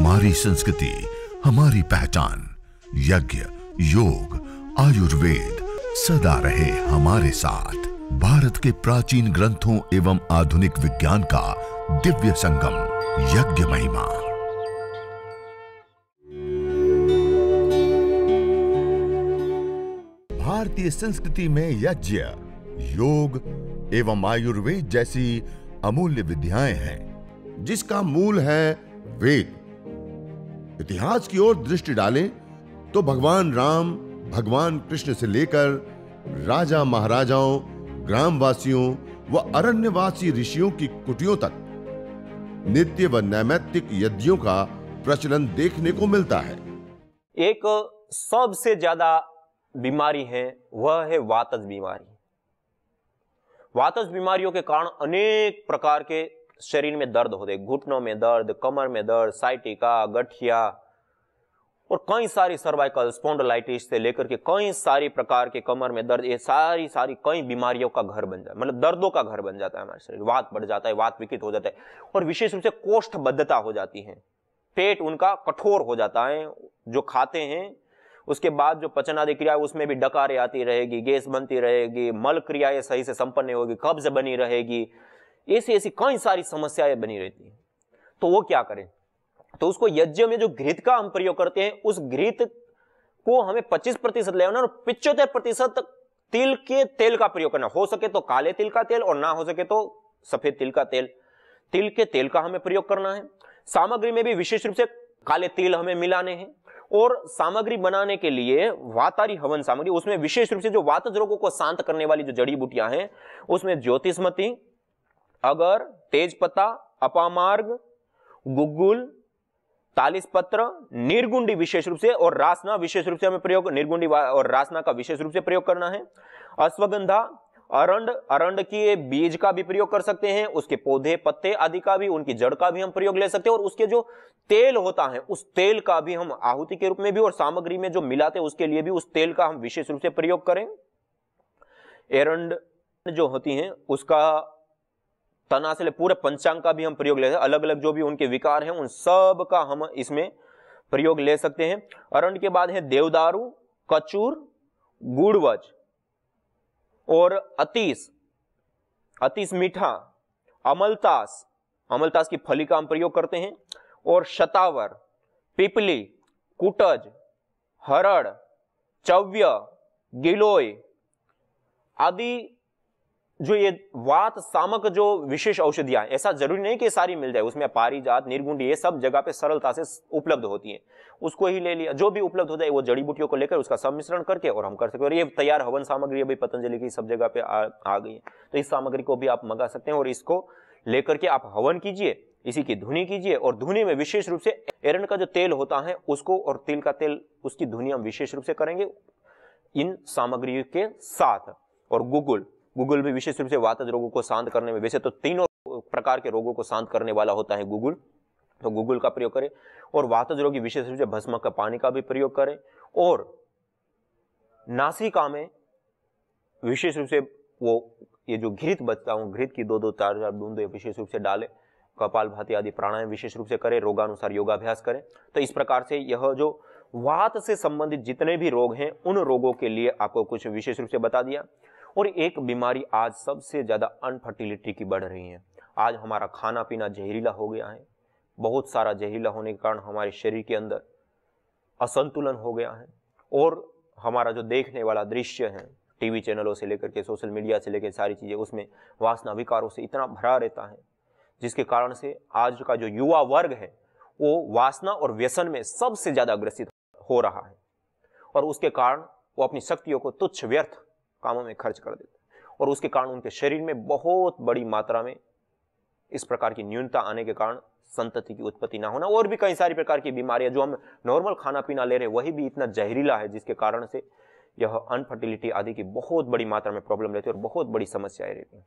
हमारी संस्कृति, हमारी पहचान, यज्ञ, योग, आयुर्वेद सदा रहे हमारे साथ। भारत के प्राचीन ग्रंथों एवं आधुनिक विज्ञान का दिव्य संगम, यज्ञ महिमा। भारतीय संस्कृति में यज्ञ, योग एवं आयुर्वेद जैसी अमूल्य विद्याएँ हैं, जिसका मूल है वेद। इतिहास की ओर दृष्टि डालें तो भगवान राम, भगवान कृष्ण से लेकर राजा महाराजाओं, ग्रामवासियों व अरण्यवासी ऋषियों की कुटियों तक नित्य व नैमित्तिक यज्ञों का प्रचलन देखने को मिलता है। एक सबसे ज़्यादा बीमारी है, वह है वातज बीमारी। वातज बीमारियों के कारण अनेक प्रकार के शरीर में दर्द होते, घुटनों में दर्द, कमर में दर्द साइटिका गठिया, और कई सारी सर्वाइकल स्पॉन्डलाइटिस से लेकर के कई सारी प्रकार के कमर में दर्द, ये सारी सारी कई बीमारियों का घर बन जाता है। मतलब दर्दों का घर बन जाता है हमारे शरीर। वात बढ़ जाता है, वात विकृत हो जाता है, और विशेष रूप से कोष्ठबद्धता हो जाती है। पेट उनका कठोर हो जाता है, जो खाते हैं, उसके बाद जो पचन आदि क्रिया, उसमें भी डकारे आती रहेगी, गैस बनती रहेगी, मल क्रियाएँ सही से संपन्न होगी, कब्ज बनी रहेगी ऐसी ऐसी कई सारी समस्याएँ बनी रहती हैं। तो वो क्या करें? तो उसको यज्ञ में जो घृत का हम प्रयोग करते हैं, उस घृत को हमें 25 प्रतिशत लेना और प्रतिशत तिल के तेल का प्रयोग करना हो। सके तो काले तिल का तेल और ना हो सके तो सफ़ेद तिल का तेल। तिल के तेल का हमें प्रयोग करना है। सामग्री में भी विशेष रूप से काले तिल हमें मिलाने हैं। और सामग्री बनाने के लिए वातारी हवन सामग्री, उसमें विशेष रूप से जो वातज रोगों को शांत करने वाली जो जड़ी बूटियाँ हैं, उसमें ज्योतिषमती अगर तेजपत्ता, अपामार्ग, गुग्गुल तालिस पत्र निर्गुंडी विशेष रूप से और रासना विशेष रूप से हमें प्रयोग, निर्गुंडी और रासना का विशेष रूप से प्रयोग करना है। अश्वगंधा, अरंड अरंड के बीज का भी प्रयोग कर सकते हैं, उसके पौधे, पत्ते आदि का भी, उनकी जड़ का भी हम प्रयोग ले सकते हैं और उसके जो तेल होता है, उस तेल का भी हम आहुति के रूप में भी और सामग्री में जो मिलाते हैं, उसके लिए भी उस तेल का हम विशेष रूप से प्रयोग करें। एरंड जो होती हैं, उसका तना से पूरे पंचांग का भी हम प्रयोग ले सकते अलग अलग जो भी उनके विकार हैं, उन सब का हम इसमें प्रयोग ले सकते हैं। अरंड के बाद है देवदारू, कचूर गुड़वज और अतीस। अतीस मीठा, अमलतास। अमलतास की फली का हम प्रयोग करते हैं। और शतावर, पिपली, कुटज, हरड़, चव्य, गिलोय आदि जो ये वात सामक जो विशेष औषधियाँ ऐसा ज़रूरी नहीं कि सारी मिल जाए उसमें पारिजात निर्गुंडी ये सब जगह पे सरलता से उपलब्ध होती हैं। उसको ही ले लिया जो भी उपलब्ध हो जाए वो जड़ी बूटियों को लेकर उसका सम्मिश्रण करके और हम कर सकते हैं। और ये तैयार हवन सामग्री अभी पतंजलि की सब जगह पे आ, आ गई है। तो इस सामग्री को भी आप मंगा सकते हैं और इसको लेकर के आप हवन कीजिए इसी की धुनी कीजिए और धुनी में विशेष रूप से एरन का जो तेल होता है उसको और तिल का तेल उसकी धुनी हम विशेष रूप से करेंगे इन सामग्रियों के साथ। और गुगुल गूगल भी विशेष रूप से वातज रोगों को शांत करने में, वैसे तो तीनों प्रकार के रोगों को शांत करने वाला होता है गूगल। तो गूगल का प्रयोग करें और वातज रोगी विशेष रूप से भस्म का पानी का भी प्रयोग करें और नासिका में विशेष रूप से वो, ये जो घृत बचता हूँ, घृत की दो दो चार चार बूंदे विशेष रूप से डाले, कपाल भाती आदि प्राणायाम विशेष रूप से करें, रोगानुसार योगाभ्यास करें। तो इस प्रकार से यह जो वात से संबंधित जितने भी रोग हैं, उन रोगों के लिए आपको कुछ विशेष रूप से बता दिया। और एक बीमारी आज सबसे ज़्यादा अनफर्टिलिटी की बढ़ रही है। आज हमारा खाना पीना जहरीला हो गया है। बहुत सारा जहरीला होने के कारण हमारे शरीर के अंदर असंतुलन हो गया है और हमारा जो देखने वाला दृश्य है, टीवी चैनलों से लेकर के सोशल मीडिया से लेकर सारी चीज़ें, उसमें वासना विकारों से इतना भरा रहता है, जिसके कारण से आज का जो युवा वर्ग है, वो वासना और व्यसन में सबसे ज़्यादा ग्रसित हो रहा है। और उसके कारण वो अपनी शक्तियों को तुच्छ व्यर्थ कामों में खर्च कर देते और उसके कारण उनके शरीर में बहुत बड़ी मात्रा में इस प्रकार की न्यूनता आने के कारण संतति की उत्पत्ति ना होना और भी कई सारी प्रकार की बीमारियाँ जो हम नॉर्मल खाना पीना ले रहे हैं, वही भी इतना जहरीला है जिसके कारण से यह अनफर्टिलिटी आदि की बहुत बड़ी मात्रा में प्रॉब्लम रहती है और बहुत बड़ी समस्याएँ रहती हैं।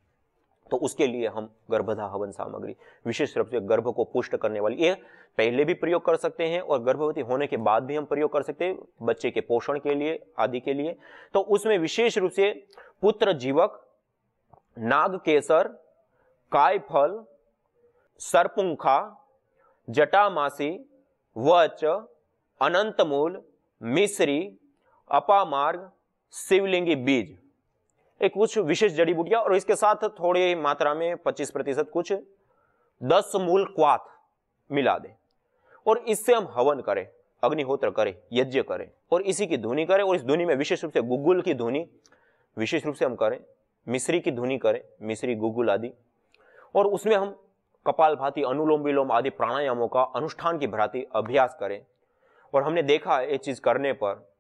तो उसके लिए हम गर्भधा हवन सामग्री, विशेष रूप से गर्भ को पुष्ट करने वाली, ये पहले भी प्रयोग कर सकते हैं और गर्भवती होने के बाद भी हम प्रयोग कर सकते हैं बच्चे के पोषण के लिए, आदि के लिए। तो उसमें विशेष रूप से पुत्र जीवक, नाग केसर, काय फल, सरपुंखा, जटामासी, वच अनंत मूल मिश्री, अपामार्ग, शिवलिंगी बीज। एक कुछ विशेष जड़ी बूटियाँ और इसके साथ थोड़ी मात्रा में 25 प्रतिशत कुछ 10 मूल क्वाथ मिला दें। और इससे हम हवन करें, अग्निहोत्र करें, यज्ञ करें और इसी की धुनी करें और इस धुनी में विशेष रूप से गुगुल की धुनी विशेष रूप से हम करें मिश्री की धुनी करें मिश्री गुगुल आदि। और उसमें हम कपाल भाती, अनुलोम विलोम आदि प्राणायामों का अनुष्ठान की भ्रांति अभ्यास करें। और हमने देखा ये चीज़ करने पर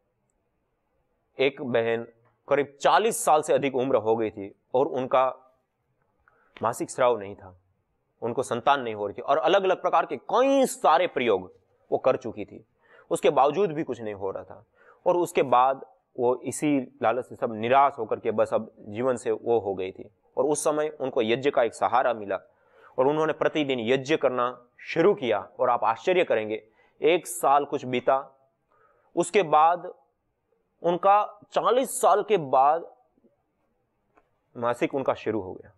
एक बहन करीब 40 साल से अधिक उम्र हो गई थी और उनका मासिक स्राव नहीं था। उनको संतान नहीं हो रही थी और अलग अलग प्रकार के कई सारे प्रयोग वो कर चुकी थी। उसके बावजूद भी कुछ नहीं हो रहा था और उसके बाद वो इसी लालच से सब निराश होकर के बस अब जीवन से वो हो गई थी और उस समय उनको यज्ञ का एक सहारा मिला और उन्होंने प्रतिदिन यज्ञ करना शुरू किया और आप आश्चर्य करेंगे, एक साल कुछ बीता, उसके बाद उनका 40 साल के बाद मासिक उनका शुरू हो गया।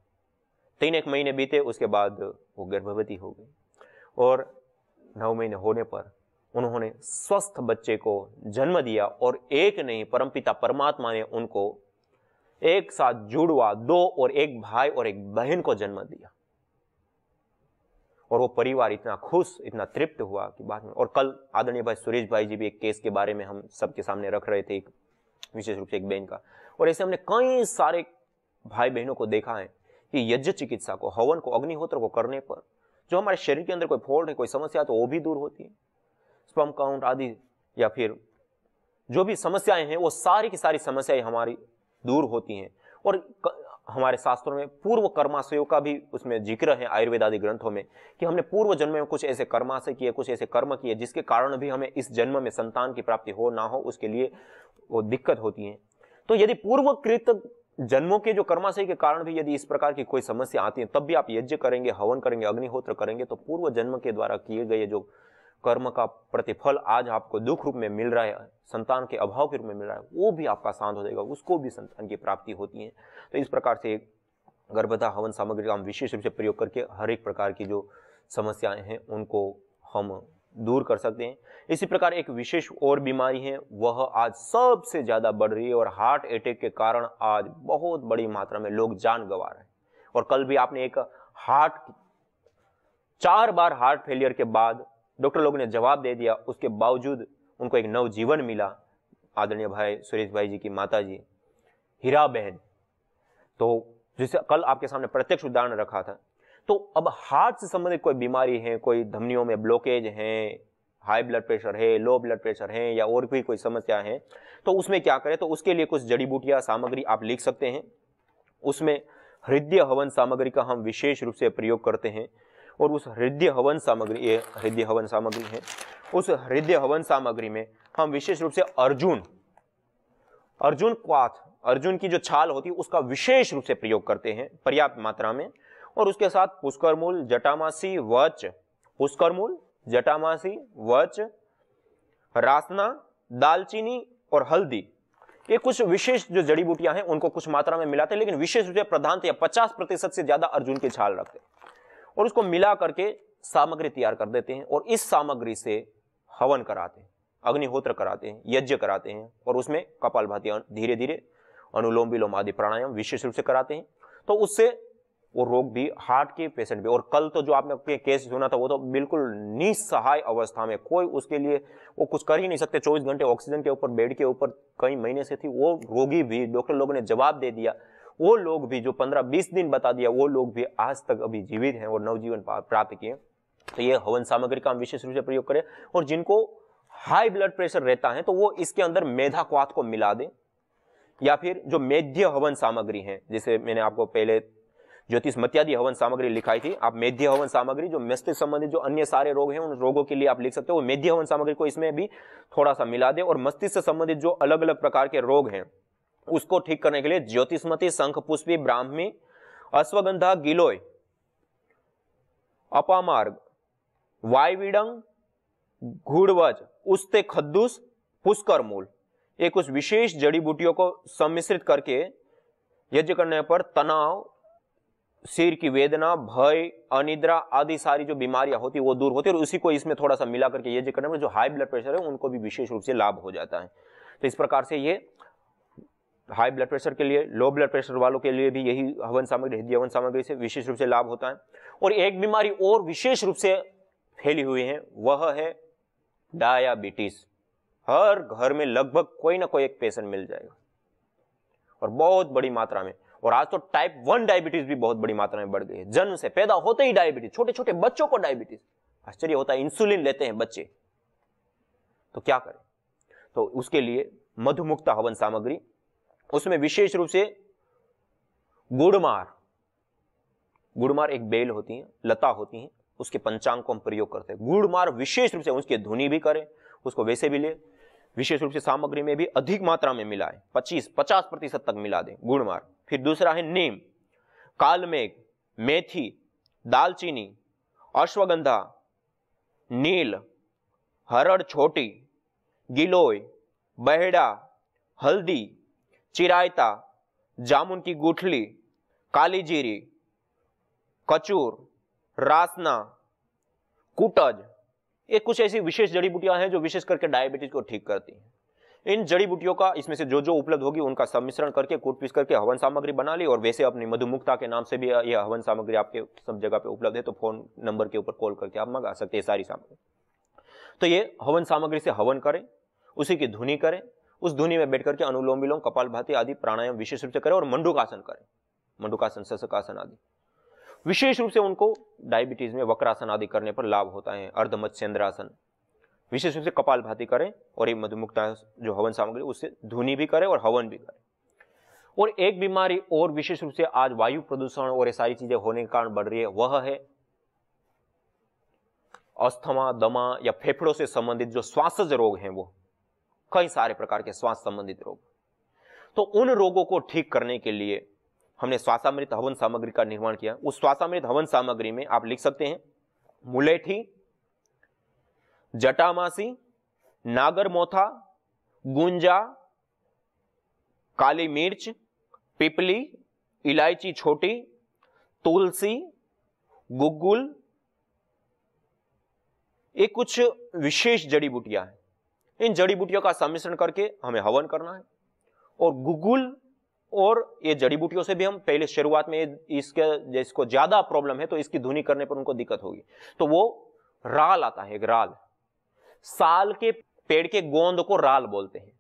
तीन एक महीने बीते, उसके बाद वो गर्भवती हो गई और नौ महीने होने पर उन्होंने स्वस्थ बच्चे को जन्म दिया और एक नहीं परमपिता परमात्मा ने उनको एक साथ जुड़वा, दो और एक भाई और एक बहन को जन्म दिया। और वो परिवार इतना खुश, इतना तृप्त हुआ कि बाद में, और कल आदरणीय भाई सुरेश भाई जी भी एक केस के बारे में हम सबके सामने रख रहे थे एक विशेष रूप से एक बहन का। और ऐसे हमने कई सारे भाई बहनों को देखा है कि यज्ञ चिकित्सा को, हवन को, अग्निहोत्र को करने पर जो हमारे शरीर के अंदर कोई फॉल्ट है कोई समस्या है तो वो भी दूर होती है। स्पम काउंट आदि या फिर जो भी समस्याएँ हैं, वो सारी की सारी समस्याएँ हमारी दूर होती हैं। और हमारे शास्त्रों में, पूर्व कर्माशयों का भी उसमें ज़िक्र है आयुर्वेद आदि ग्रंथों में, कि हमने पूर्व जन्म में कुछ ऐसे कर्माशय किए, कुछ ऐसे कर्म किए, जिसके कारण भी हमें इस जन्म में संतान की प्राप्ति हो ना हो, उसके लिए वो दिक्कत होती है। तो यदि पूर्वकृत जन्मों के जो कर्माशय के कारण भी यदि इस प्रकार की कोई समस्या आती है, तब भी आप यज्ञ करेंगे, हवन करेंगे, अग्निहोत्र करेंगे तो पूर्व जन्म के द्वारा किए गए जो कर्म का प्रतिफल आज आपको दुख रूप में मिल रहा है, संतान के अभाव के रूप में मिल रहा है, वो भी आपका शांत हो जाएगा, उसको भी संतान की प्राप्ति होती है। तो इस प्रकार से गर्भता हवन सामग्री का हम विशेष रूप से प्रयोग करके हर एक प्रकार की जो समस्याएँ हैं, उनको हम दूर कर सकते हैं। इसी प्रकार एक विशेष और बीमारी है, वह आज सबसे ज़्यादा बढ़ रही है और हार्ट अटैक के कारण आज बहुत बड़ी मात्रा में लोग जान गंवा रहे हैं। और कल भी आपने एक हार्ट, चार बार हार्ट फेलियर के बाद डॉक्टर लोगों ने जवाब दे दिया। उसके बावजूद उनको एक नव जीवन मिला, आदरणीय भाई सुरेश भाई जी की माता जी हीरा बहन। तो जिसे कल आपके सामने प्रत्यक्ष उदाहरण रखा था। तो अब हार्ट से संबंधित कोई बीमारी है, कोई धमनियों में ब्लॉकेज है, हाई ब्लड प्रेशर है, लो ब्लड प्रेशर है, या और भी कोई समस्या है तो उसमें क्या करें? तो उसके लिए कुछ जड़ी बूटियाँ, सामग्री आप लिख सकते हैं। उसमें हृदय हवन सामग्री का हम विशेष रूप से प्रयोग करते हैं। और उस हृदय हवन सामग्री, ये हृदय हवन सामग्री है, उस हृदय हवन सामग्री में हम विशेष रूप से अर्जुन अर्जुन क्वाथ, अर्जुन की जो छाल होती है, उसका विशेष रूप से प्रयोग करते हैं पर्याप्त मात्रा में। और उसके साथ पुष्करमूल, जटामासी, वच, पुष्करमूल, जटामासी, वच, रासना, दालचीनी और हल्दी, ये कुछ विशेष जो जड़ी बूटियाँ हैं, उनको कुछ मात्रा में मिलाते हैं, लेकिन विशेष रूप से प्रधानतया पचास प्रतिशत से ज़्यादा अर्जुन की छाल रखते हैं। और उसको मिला करके सामग्री तैयार कर देते हैं और इस सामग्री से हवन कराते हैं, अग्निहोत्र कराते हैं, यज्ञ कराते हैं और उसमें कपाल भाती धीरे धीरे अनुलोम विलोम आदि प्राणायाम विशेष रूप से कराते हैं। तो उससे वो रोग भी, हार्ट के पेशेंट भी, और कल तो जो आपने केस सुना था वो तो बिल्कुल निस्सहाय अवस्था में, कोई उसके लिए वो कुछ कर ही नहीं सकते। चौबीस घंटे ऑक्सीजन के ऊपर, बेड के ऊपर कई महीने से थी, वो रोगी भी, डॉक्टर लोगों ने जवाब दे दिया वो लोग भी जो पंद्रह बीस दिन बता दिया, वो लोग भी आज तक अभी जीवित हैं और नवजीवन प्राप्त किए तो ये हवन सामग्री का हम विशेष रूप से प्रयोग करें और जिनको हाई ब्लड प्रेशर रहता है तो वो इसके अंदर मेधा क्वाथ को मिला दें। या फिर जो मेध्य हवन सामग्री है, जैसे मैंने आपको पहले ज्योतिष मत्यादि हवन सामग्री लिखाई थी, आप मेध्य हवन सामग्री, जो मस्तिष्क संबंधित जो अन्य सारे रोग हैं, उन रोगों के लिए आप लिख सकते हो मेध्य हवन सामग्री को इसमें भी थोड़ा सा मिला दे और मस्तिष्क से संबंधित जो अलग अलग प्रकार के रोग हैं उसको ठीक करने के लिए ज्योतिषमती शंख पुष्पी ब्राह्मी, अश्वगंधा, गिलोय, अपामार्ग, वायविडंग घुड़वज उस्ते खद्दूस, पुष्कर मूल। ये कुछ विशेष जड़ी बूटियों को सम्मिश्रित करके यज्ञ करने पर तनाव, सिर की वेदना, भय, अनिद्रा आदि सारी जो बीमारियाँ होती है, वो दूर होती है और उसी को इसमें थोड़ा सा मिला करके यज्ञ करने में जो हाई ब्लड प्रेशर है, उनको भी विशेष रूप से लाभ हो जाता है। तो इस प्रकार से ये हाई ब्लड प्रेशर के लिए, लो ब्लड प्रेशर वालों के लिए भी यही हवन सामग्री, हृदय हवन सामग्री से विशेष रूप से लाभ होता है। और एक बीमारी और विशेष रूप से फैली हुई है, वह है डायाबिटीज। हर घर में लगभग कोई ना कोई एक पेशेंट मिल जाएगा। और बहुत बड़ी मात्रा में। और आज तो टाइप वन डायबिटीज़ भी बहुत बड़ी मात्रा में बढ़ गई है। जन्म से पैदा होते ही डायबिटीज़ छोटे छोटे बच्चों को डायबिटीज़ आश्चर्य होता है इंसुलिन लेते हैं बच्चे। तो क्या करें? तो उसके लिए मधुमुक्ता हवन सामग्री उसमें विशेष रूप से गुड़मार गुड़मार एक बेल होती है, लता होती है, उसके पंचांग को हम प्रयोग करते हैं। गुड़मार विशेष रूप से उसकी धुनी भी करें, उसको वैसे भी ले, विशेष रूप से सामग्री में भी अधिक मात्रा में मिलाए 25 50 प्रतिशत तक मिला दें गुड़मार। फिर दूसरा है नीम, कालमेघ, मेथी, दालचीनी, अश्वगंधा, नील, हरड़ छोटी, गिलोय, बहेड़ा, हल्दी चिरायता जामुन की गुठली काली जीरी कचूर, रासना, कुटज, ये कुछ ऐसी विशेष जड़ी बूटियाँ हैं जो विशेष करके डायबिटीज़ को ठीक करती हैं। इन जड़ी बूटियों का इसमें से जो जो उपलब्ध होगी, उनका सम्मिश्रण करके कूट पीस करके, हवन सामग्री बना ली और वैसे अपनी मधुमुक्ता के नाम से भी यह हवन सामग्री आपके सब जगह पे उपलब्ध है तो फ़ोन नंबर के ऊपर कॉल करके आप मंगा सकते हैं सारी सामग्री। तो ये हवन सामग्री से हवन करें, उसी की धुनी करें उस धुनी में बैठ करके अनुलोम विलोम, कपाल भाती आदि प्राणायाम विशेष रूप से करें और मंडुकासन करें। मंडुकासन ससकासन आदि। विशेष रूप से उनको डायबिटीज़ में वक्रासन आदि करने पर लाभ होता है अर्धमत्स्यन्द्रासन विशेष रूप से कपाल भाती करें और ये मधुमुक्ता जो हवन सामग्री, उससे धुनी भी करें और हवन भी करें। और एक बीमारी और विशेष रूप से आज वायु प्रदूषण और ये सारी चीज़ें होने के कारण बढ़ रही है, वह है अस्थमा, दमा या फेफड़ों से संबंधित जो श्वासज रोग हैं वो। कई सारे प्रकार के श्वास संबंधित रोग। तो उन रोगों को ठीक करने के लिए हमने श्वासामृत हवन सामग्री का निर्माण किया। उस श्वासामृत हवन सामग्री में आप लिख सकते हैं, मुलेठी, जटामासी नागर मोथा गुंजा, काली मिर्च, पिपली, इलायची छोटी, तुलसी, गुग्गुल, ये कुछ विशेष जड़ी बूटियाँ हैं। इन जड़ी बूटियों का सम्मिश्रण करके हमें हवन करना है। और गुगुल और ये जड़ी बूटियों से भी हम पहले शुरुआत में इसके, जिसको ज़्यादा प्रॉब्लम है तो इसकी धुनी करने पर उनको दिक्कत होगी। तो वो राल आता है, एक राल। साल के पेड़ के गोंद को राल बोलते हैं।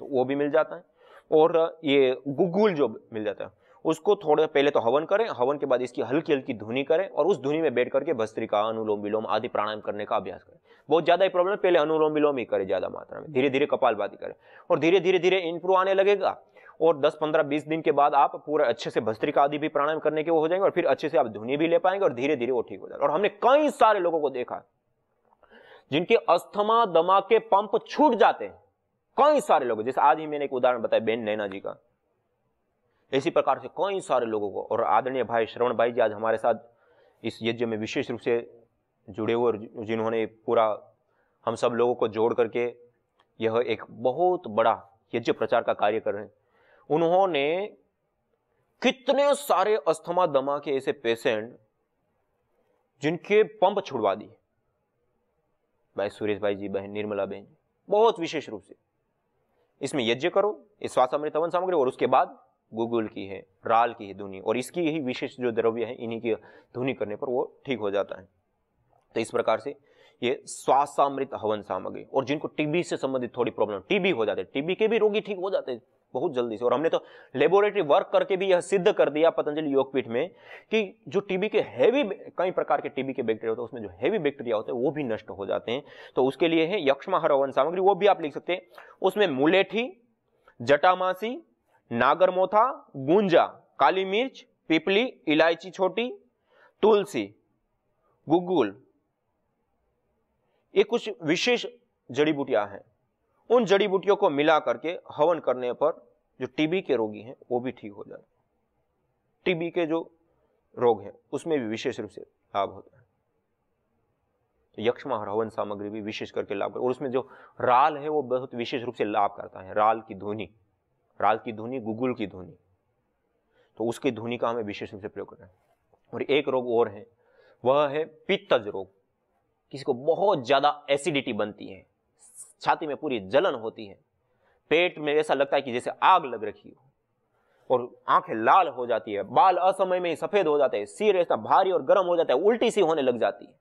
तो वो भी मिल जाता है। और ये गुगुल जो मिल जाता है। उसको थोड़ा पहले तो हवन करें, हवन के बाद इसकी हल्की हल्की धुनी करें और उस धुनी में बैठ करके भस्त्रिका, अनुलोम विलोम आदि प्राणायाम करने का अभ्यास करें। बहुत ज़्यादा ही प्रॉब्लम पहले अनुलोम विलोम ही करें ज़्यादा मात्रा में। धीरे धीरे कपालभाति करें और धीरे धीरे धीरे इंप्रूव आने लगेगा और 10 15 20 दिन के बाद आप पूरा अच्छे से भस्त्रिका आदि भी प्राणायाम करने के वो हो जाएँगे और फिर अच्छे से आप धुनी भी ले पाएँगे और धीरे धीरे वो ठीक हो जाएगा। और हमने कई सारे लोगों को देखा जिनके अस्थमा, दमा के पंप छूट जाते हैं। कई सारे लोग, जैसे आज ही मैंने एक उदाहरण बताया, बेन नैना जी का। इसी प्रकार से कई सारे लोगों को, और आदरणीय भाई श्रवण भाई जी आज हमारे साथ इस यज्ञ में विशेष रूप से जुड़े हुए, और जिन्होंने पूरा हम सब लोगों को जोड़ करके यह एक बहुत बड़ा यज्ञ प्रचार का कार्य कर रहे हैं। उन्होंने कितने सारे अस्थमा दमा के ऐसे पेशेंट जिनके पंप छुड़वा दिए। भाई सुरेश भाई जी, बहन निर्मला बहन बहुत विशेष रूप से। इसमें यज्ञ करो, इस स्वास्थ्य सामग्री, और उसके बाद गूगल की है, राल की है धुनी और इसकी यही विशेष जो द्रव्य है, इन्हीं की धुनी करने पर वो ठीक हो जाता है। तो इस प्रकार से ये स्वास्थ्यमृत हवन सामग्री, और जिनको टीबी से संबंधित थोड़ी प्रॉब्लम टीबी हो जाते हैं टीबी के भी रोगी ठीक हो जाते हैं, बहुत जल्दी से। और हमने तो लेबोरेटरी वर्क करके भी यह सिद्ध कर दिया पतंजलि योगपीठ में कि जो टीबी के हैवी कई प्रकार के टीबी के बैक्टीरिया होते हैं, उसमें जो हैवी बैक्टीरिया होते हैं, वो भी नष्ट हो जाते हैं। तो उसके लिए है यक्षमा हवन सामग्री, वो भी आप लिख सकते हैं। उसमें मुलेठी, जटामासी नागरमोथा गुंजा, काली मिर्च, पिपली, इलायची छोटी, तुलसी गुगुल ये कुछ विशेष जड़ी बूटियाँ हैं। उन जड़ी बूटियों को मिला करके हवन करने पर जो टीबी के रोगी हैं, वो भी ठीक हो जाए टीबी के जो रोग हैं, उसमें भी विशेष रूप से लाभ होता है। तो यक्षमा हवन सामग्री भी विशेष करके लाभ और उसमें जो राल है, वो बहुत विशेष रूप से लाभ करता है। राल की ध्वनि राल की ध्वनि, गुगुल की ध्वनि। तो उसकी ध्वनि का हमें विशेष रूप से प्रयोग करना है। और एक रोग और है। वह है पित्तज रोग। किसी को बहुत ज़्यादा एसिडिटी बनती है। छाती में पूरी जलन होती है। पेट में ऐसा लगता है कि जैसे आग लग रखी हो। और आँखें लाल हो जाती है। बाल असमय में ही सफ़ेद हो जाते हैं। सिर ऐसा भारी और गर्म हो जाता है। उल्टी सी होने लग जाती है।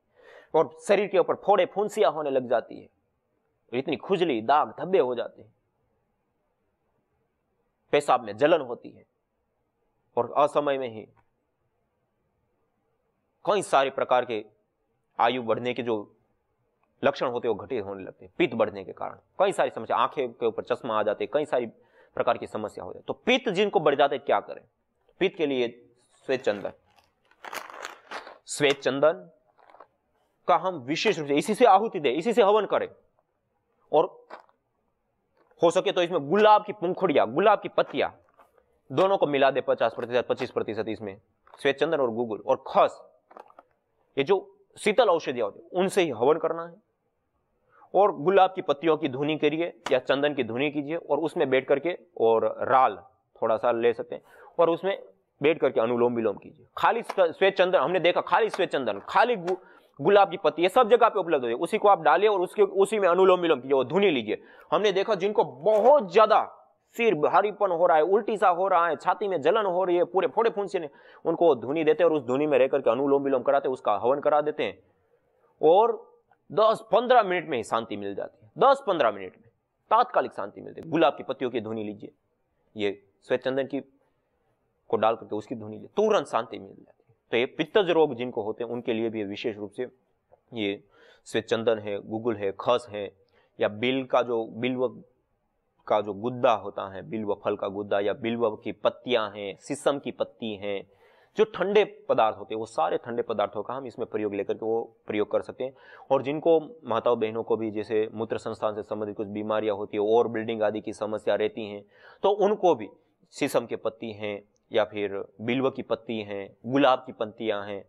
और शरीर के ऊपर फोड़े, फुंसियाँ होने लग जाती है। इतनी खुजली, दाग धब्बे हो जाते हैं। पेशाब में जलन होती है और असमय में ही कई सारे प्रकार के आयु बढ़ने के जो लक्षण होते हैं, वो घटित होने लगते हैं पित्त बढ़ने के कारण। कई सारी समस्या, आँखें के ऊपर चश्मा आ जाते हैं, कई सारी प्रकार की समस्या हो जाए तो पित्त जिनको बढ़ जाते क्या करें? पित्त के लिए श्वेत चंदन। श्वेत चंदन का हम विशेष रूप से इसी से आहुति दे, इसी से हवन करें। और हो सके तो इसमें गुलाब की पुंखुड़िया, गुलाब की पत्तियाँ दोनों को मिला दे पचास प्रतिशत, पच्चीस प्रतिशत इसमें श्वेत चंदन और गुगुल। और खस, ये जो शीतल औषधियाँ होती उनसे ही हवन करना है। और गुलाब की पत्तियों की धुनी करिए या चंदन की धुनी कीजिए और उसमें बैठ करके और राल थोड़ा सा ले सकते हैं और उसमें बैठ करके अनुलोम विलोम कीजिए। खाली श्वेत चंदन हमने देखा खाली श्वेत चंदन खाली गुलाब की पत्ती, ये सब जगह पे उपलब्ध हो उसी को आप डालिए और उसके, उसी में अनुलोम विलोम कीजिए धुनी लीजिए। हमने देखा जिनको बहुत ज़्यादा सिर भारीपन हो रहा है उल्टी सा हो रहा है, छाती में जलन हो रही है, पूरे फोड़े फूंसे ने, उनको धुनी देते और उस धुनी में रह करके अनुलोम विलोम कराते उसका हवन करा देते हैं। और 10-15 मिनट में ही शांति मिल जाती है। 10-15 मिनट में तात्कालिक शांति मिलती है। गुलाब की पत्तियों की धुनी लीजिए। ये श्वेत चंदन की, को डाल करके उसकी धुनी लीजिए। तुरंत शांति मिल है। तो ये पित्तज रोग जिनको होते हैं, उनके लिए भी विशेष रूप से ये श्वेत चंदन है, गुगुल है, खस है, या बिल का जो, बिल्व का जो गुद्दा होता है, बिल्व फल का गुद्दा, या बिल्व की पत्तियाँ हैं शीशम की पत्ती हैं, जो ठंडे पदार्थ होते हैं, वो सारे ठंडे पदार्थों का हम इसमें प्रयोग लेकर के वो प्रयोग कर सकते हैं। और जिनको माताओं बहनों को भी जैसे मूत्र संस्थान से संबंधित कुछ बीमारियाँ होती है और बिल्डिंग आदि की समस्या रहती हैं तो उनको भी शीशम के पत्ती हैं या फिर बिल्व की पत्ती हैं, गुलाब की पत्तियाँ हैं,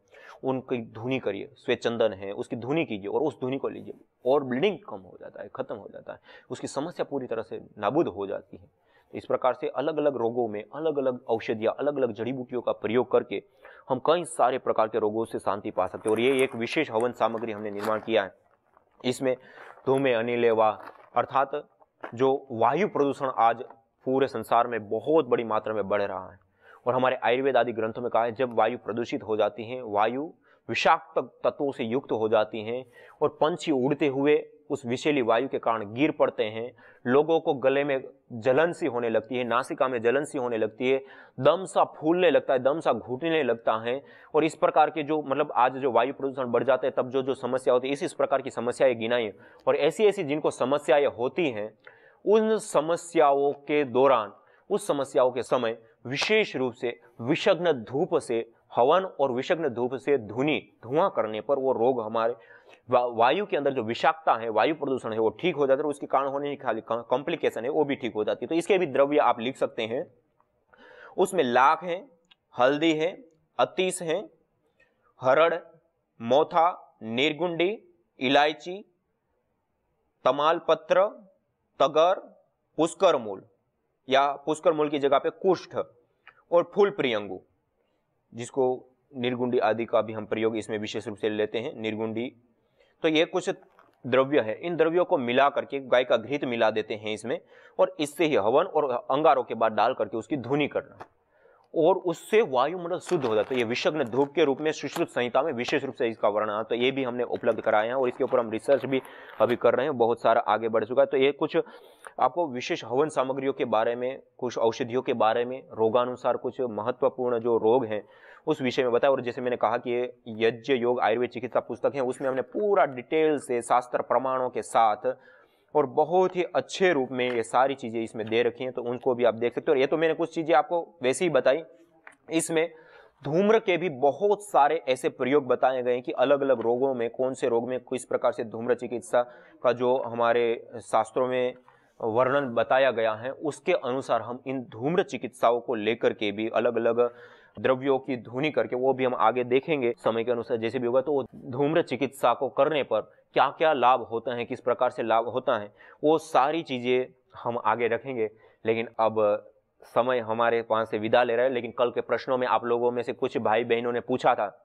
उनकी धुनी करिए श्वेत चंदन है, उसकी धुनी कीजिए और उस धुनी को लीजिए और ब्लीडिंग कम हो जाता है, खत्म हो जाता है, उसकी समस्या पूरी तरह से नाबूद हो जाती है। इस प्रकार से अलग अलग रोगों में अलग अलग औषधियाँ अलग अलग जड़ी बूटियों का प्रयोग करके हम कई सारे प्रकार के रोगों से शांति पा सकते हैं और ये एक विशेष हवन सामग्री हमने निर्माण किया है। इसमें धूमे, अनिलेवा, अर्थात जो वायु प्रदूषण आज पूरे संसार में बहुत बड़ी मात्रा में बढ़ रहा है। और हमारे आयुर्वेद आदि ग्रंथों में कहा है, जब वायु प्रदूषित हो जाती है, वायु विषाक्त तत्वों से युक्त हो जाती हैं और पंछी उड़ते हुए उस विषैली वायु के कारण गिर पड़ते हैं, लोगों को गले में जलन सी होने लगती है, नासिका में जलन सी होने लगती है, दम सा फूलने लगता है, दम सा घुटने लगता है और इस प्रकार के जो मतलब आज जो वायु प्रदूषण बढ़ जाते हैं, तब जो जो समस्या होती है, इस इस प्रकार की समस्याएँ गिनाई और ऐसी ऐसी जिनको समस्याएँ होती हैं, उन समस्याओं के दौरान, उस समस्याओं के समय विशेष रूप से विषग्न धूप से हवन और विषग्न धूप से धुनी धुआँ करने पर वो रोग हमारे वा, वायु के अंदर जो विषाक्तता है वायु प्रदूषण है वो ठीक हो जाता है उसके कारण होने की खाली कॉम्प्लिकेशन है वो भी ठीक हो जाती है। तो इसके भी द्रव्य आप लिख सकते हैं। उसमें लाख है हल्दी है अतीस है हरड़ मोथा निर्गुंडी इलायची तमालपत्र तगर पुष्कर मूल या पुष्कर मूल की जगह पे कुष्ठ और फूल प्रियंगु, जिसको निर्गुंडी आदि का भी हम प्रयोग इसमें विशेष रूप से लेते हैं, निर्गुंडी। तो ये कुछ द्रव्य है। इन द्रव्यों को मिला करके गाय का घृत मिला देते हैं इसमें, और इससे ही हवन और अंगारों के बाद डाल करके उसकी धुनी करना। और उससे वायुमंडल शुद्ध हो जाता है। ये विषग्न धूप के रूप में सुश्रुत संहिता में विशेष रूप से इसका वर्णन तो ये भी हमने उपलब्ध कराए हैं और इसके ऊपर हम रिसर्च भी अभी कर रहे हैं। बहुत सारा आगे बढ़ चुका है। तो ये कुछ आपको विशेष हवन सामग्रियों के बारे में, कुछ औषधियों के बारे में, रोगानुसार कुछ महत्वपूर्ण जो रोग हैं, उस विषय में बताया। और जैसे मैंने कहा कि यज्ञ योग आयुर्वेद चिकित्सा पुस्तक है, उसमें हमने पूरा डिटेल से, शास्त्र प्रमाणों के साथ और बहुत ही अच्छे रूप में ये सारी चीज़ें इसमें दे रखी हैं तो उनको भी आप देख सकते हो। और ये तो मैंने कुछ चीज़ें आपको वैसे ही बताई। इसमें धूम्र के भी बहुत सारे ऐसे प्रयोग बताए गए हैं कि अलग अलग रोगों में, कौन से रोग में, किस प्रकार से धूम्र चिकित्सा का जो हमारे शास्त्रों में वर्णन बताया गया है, उसके अनुसार हम इन धूम्र चिकित्साओं को लेकर के भी अलग अलग द्रव्यों की धुनी करके वो भी हम आगे देखेंगे समय के अनुसार। जैसे भी होगा तो धूम्र चिकित्सा को करने पर क्या क्या लाभ होता है, किस प्रकार से लाभ होता है, वो सारी चीज़ें हम आगे रखेंगे। लेकिन अब समय हमारे पास से विदा ले रहा है, लेकिन कल के प्रश्नों में आप लोगों में से कुछ भाई बहनों ने पूछा था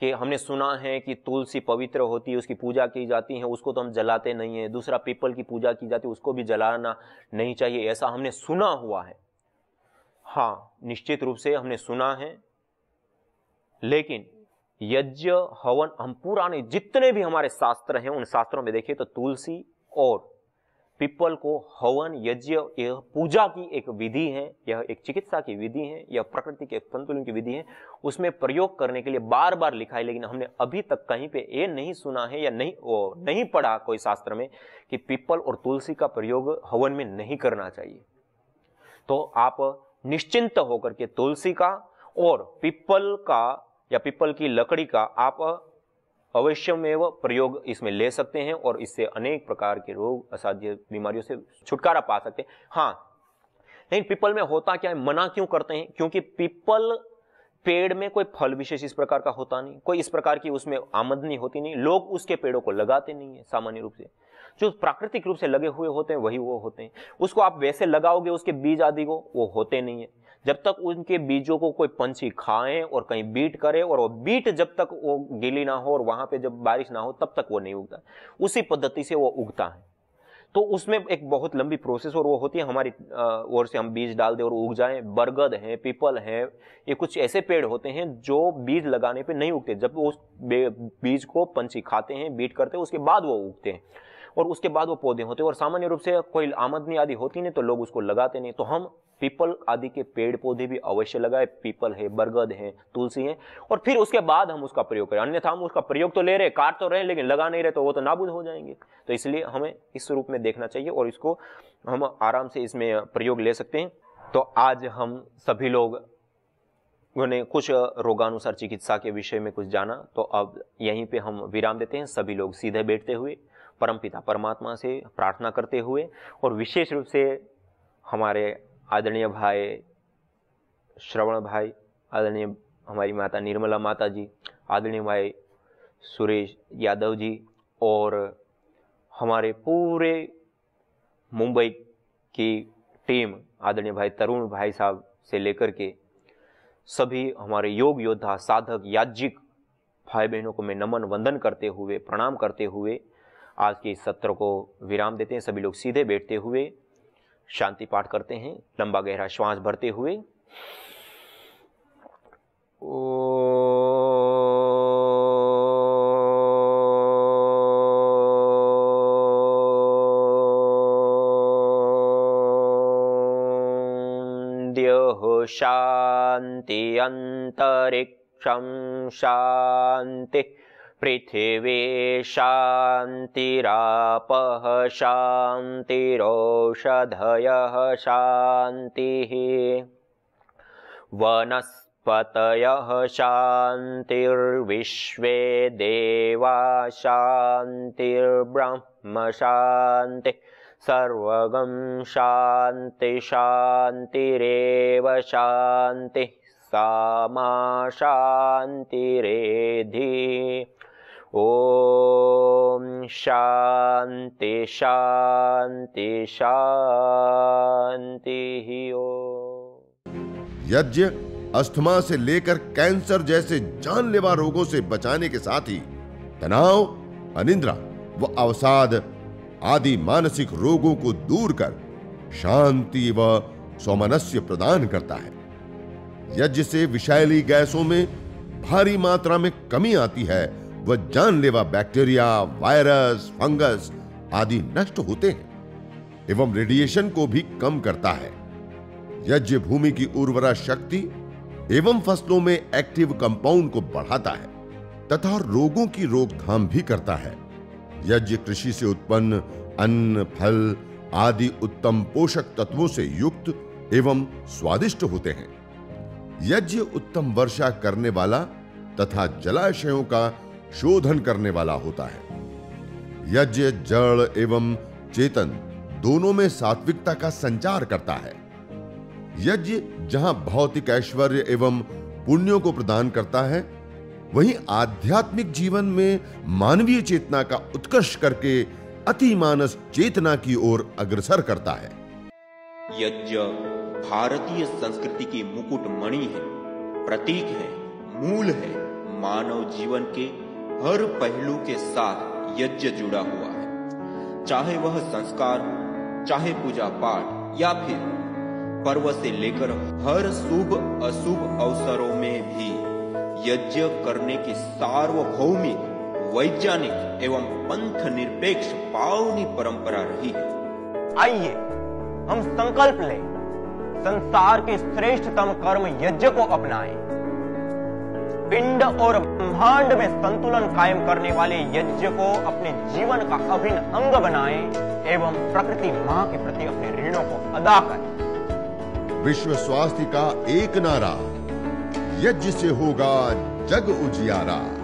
कि हमने सुना है कि तुलसी पवित्र होती है, उसकी पूजा की जाती है, उसको तो हम जलाते नहीं है। दूसरा पीपल की पूजा की जाती है, उसको भी जलाना नहीं चाहिए, ऐसा हमने सुना हुआ है। हाँ निश्चित रूप से हमने सुना है। लेकिन यज्ञ हवन हम पुराने जितने भी हमारे शास्त्र हैं उन शास्त्रों में देखिए तो तुलसी और पीपल को हवन यज्ञ यह पूजा की एक विधि है यह एक चिकित्सा की विधि है यह प्रकृति के संतुलन की विधि है। उसमें प्रयोग करने के लिए बार बार लिखा है लेकिन हमने अभी तक कहीं पे ये नहीं सुना है या नहीं ओ, नहीं पढ़ा कोई शास्त्र में कि पीपल और तुलसी का प्रयोग हवन में नहीं करना चाहिए। तो आप निश्चिंत होकर के तुलसी का और पीपल का या पीपल की लकड़ी का आप अवश्य में वो प्रयोग इसमें ले सकते हैं और इससे अनेक प्रकार के रोग, असाध्य बीमारियों से छुटकारा पा सकते हैं। हाँ लेकिन पीपल में होता क्या है? मना क्यों करते हैं? क्योंकि पीपल पेड़ में कोई फल विशेष इस प्रकार का होता नहीं। कोई इस प्रकार की उसमें आमदनी होती नहीं। लोग उसके पेड़ों को लगाते नहीं है, सामान्य रूप से। जो प्राकृतिक रूप से लगे हुए होते हैं, वही वो होते हैं। उसको आप वैसे लगाओगे, उसके बीज आदि को, वो होते नहीं है। जब तक उनके बीजों को कोई पंछी खाए और कहीं बीट करे और वो बीट जब तक वो गीली ना हो और वहाँ पे जब बारिश ना हो, तब तक वो नहीं उगता। उसी पद्धति से वो उगता है। तो उसमें एक बहुत लंबी प्रोसेस और वो होती है, हमारी ओर से हम बीज डाल दें और उग जाएँ। बरगद है, पीपल है, ये कुछ ऐसे पेड़ होते हैं जो बीज लगाने पे नहीं उगते। जब उस बीज को पंछी खाते हैं, बीट करते हैं, उसके बाद वो उगते हैं और उसके बाद वो पौधे होते हैं। और सामान्य रूप से कोई आमदनी आदि होती नहीं तो लोग उसको लगाते नहीं। तो हम पीपल आदि के पेड़ पौधे भी अवश्य लगाए। पीपल है, बरगद है, तुलसी है। और फिर उसके बाद हम उसका प्रयोग करें। अन्यथा हम उसका प्रयोग तो ले रहे, काट तो रहे लेकिन लगा नहीं रहे तो वो तो नाबुद हो जाएँगे। तो इसलिए हमें इस रूप में देखना चाहिए और इसको हम आराम से इसमें प्रयोग ले सकते हैं। तो आज हम सभी लोग ने कुछ रोगानुसार चिकित्सा के विषय में कुछ जाना तो अब यहीं पे हम विराम देते हैं। सभी लोग सीधे बैठते हुए, परमपिता परमात्मा से प्रार्थना करते हुए और विशेष रूप से हमारे आदरणीय भाई, श्रवण भाई, आदरणीय हमारी माता निर्मला माता जी, आदरणीय भाई सुरेश यादव जी और हमारे पूरे मुंबई की टीम, आदरणीय भाई तरुण भाई साहब से लेकर के सभी हमारे योग योद्धा, साधक, याज्ञिक भाई बहनों को मैं नमन, वंदन करते हुए, प्रणाम करते हुए आज के इस सत्र को विराम देते हैं। सभी लोग सीधे बैठते हुए शांति पाठ करते हैं लंबा गहरा श्वास भरते हुए। ओ शांति अंतरिक्षम शांति पृथिवी शान्तिरापः शान्तिरोषधयः शान्तिः वनस्पतयः शान्तिर्विश्वे देवा शान्तिर्ब्रह्म शान्ति सर्वगं शान्तिशान्तिरेव शान्तिः सा मा शान्तिरेधि ओम शांति शांति शांति ही ओ। यज्ञ अस्थमा से लेकर कैंसर जैसे जानलेवा रोगों से बचाने के साथ ही तनाव, अनिंद्रा व अवसाद आदि मानसिक रोगों को दूर कर शांति व सौमनस्य प्रदान करता है। यज्ञ से विषैली गैसों में भारी मात्रा में कमी आती है वह जानलेवा बैक्टीरिया, वायरस, फंगस आदि नष्ट होते हैं एवं रेडिएशन को भी कम करता है। यज्ञ भूमि की उर्वरा शक्ति एवं फ़सलों में एक्टिव कंपाउंड को बढ़ाता है तथा रोगों की रोकथाम भी करता है। यज्ञ कृषि से उत्पन्न अन्न, फल आदि उत्तम पोषक तत्वों से युक्त एवं स्वादिष्ट होते हैं। यज्ञ उत्तम वर्षा करने वाला तथा जलाशयों का शोधन करने वाला होता है। यज्ञ, जड़ एवं चेतन दोनों में सात्विकता का संचार करता है। यज्ञ, जहाँ भौतिक ऐश्वर्य एवं पुण्यों को प्रदान करता है, वहीं आध्यात्मिक जीवन में मानवीय चेतना का उत्कर्ष करके अति मानस चेतना की ओर अग्रसर करता है। यज्ञ भारतीय संस्कृति की मुकुट मणि है, प्रतीक है, मूल है मानव जीवन के हर पहलू के साथ यज्ञ जुड़ा हुआ है। चाहे वह संस्कार चाहे पूजा पाठ या फिर पर्व से लेकर हर शुभ, अशुभ अवसरों में भी यज्ञ करने की सार्वभौमिक, वैज्ञानिक एवं पंथ निरपेक्ष पावनी परंपरा रही है। आइए, हम संकल्प लें। संसार के श्रेष्ठतम कर्म यज्ञ को अपनाएँ। पिंड और ब्रह्मांड में संतुलन कायम करने वाले यज्ञ को अपने जीवन का अभिन्न अंग बनाए एवं प्रकृति माँ के प्रति अपने ऋणों को अदा करें। विश्व स्वास्थ्य का एक नारा। यज्ञ से होगा जग उजियारा।